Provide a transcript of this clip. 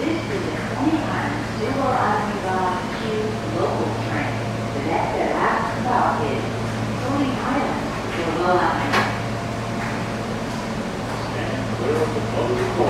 This is the only time Silver Avenue Line queues local train. The next that last stop is Coney Island, Stillwell Avenue. Stand clear of the closed